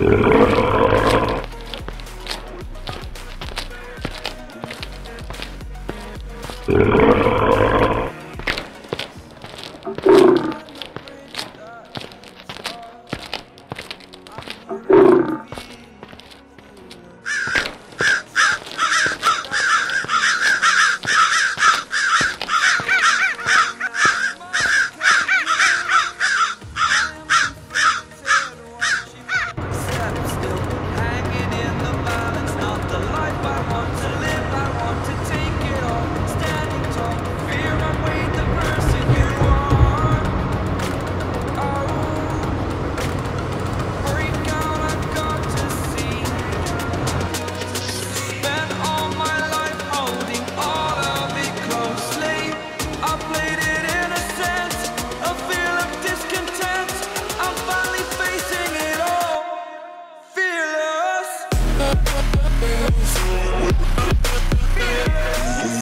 Yeah.